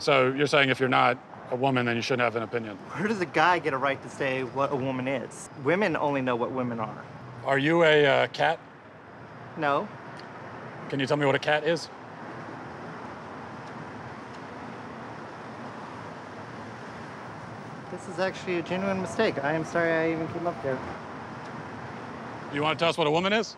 So you're saying if you're not a woman, then you shouldn't have an opinion. Where does a guy get a right to say what a woman is? Women only know what women are. Are you a uh, cat? No. Can you tell me what a cat is? This is actually a genuine mistake. I am sorry I even came up here. You want to tell us what a woman is?